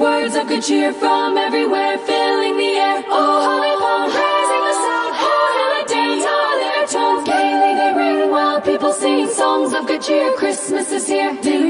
Words of good cheer from everywhere, filling the air. Oh, holly pond, raising the sound. Oh, and dance, all their tones. Gaily they ring while people sing songs of good cheer. Christmas is here. Ding